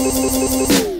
¡Gracias!